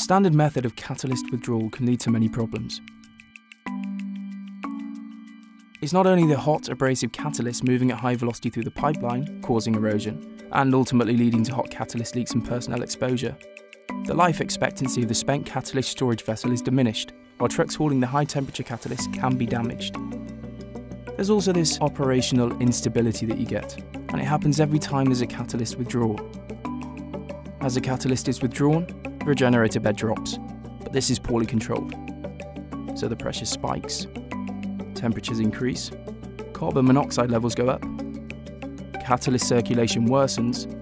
The standard method of catalyst withdrawal can lead to many problems. It's not only the hot abrasive catalyst moving at high velocity through the pipeline, causing erosion, and ultimately leading to hot catalyst leaks and personnel exposure. The life expectancy of the spent catalyst storage vessel is diminished, while trucks hauling the high temperature catalyst can be damaged. There's also this operational instability that you get, and it happens every time there's a catalyst withdrawal. As a catalyst is withdrawn, regenerator bed drops, but this is poorly controlled. So the pressure spikes, temperatures increase, carbon monoxide levels go up, catalyst circulation worsens,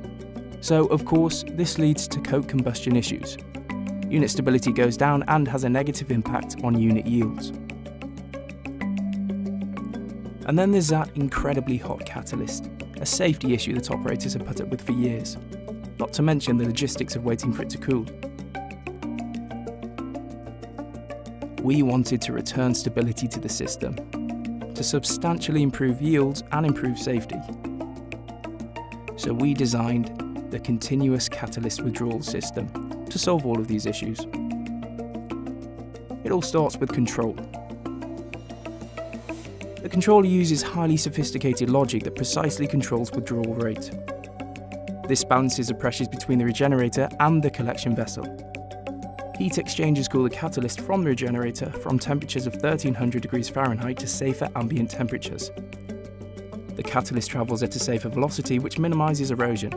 so of course this leads to coke combustion issues. Unit stability goes down and has a negative impact on unit yields. And then there's that incredibly hot catalyst, a safety issue that operators have put up with for years, not to mention the logistics of waiting for it to cool. we wanted to return stability to the system, to substantially improve yields and improve safety. So we designed the continuous catalyst withdrawal system to solve all of these issues. It all starts with control. The controller uses highly sophisticated logic that precisely controls withdrawal rate. This balances the pressures between the regenerator and the collection vessel Heat exchangers cool the catalyst from the regenerator from temperatures of 1300 degrees Fahrenheit to safer ambient temperatures. The catalyst travels at a safer velocity which minimises erosion.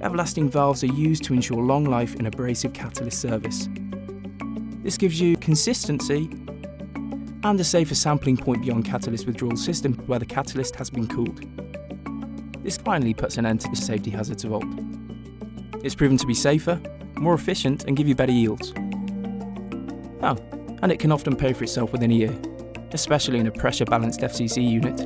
Everlasting valves are used to ensure long life in abrasive catalyst service. This gives you consistency and a safer sampling point beyond catalyst withdrawal system where the catalyst has been cooled. This finally puts an end to the safety hazards of old. It's proven to be safer, more efficient, and give you better yields. Oh, and it can often pay for itself within a year, especially in a pressure balanced FCC unit.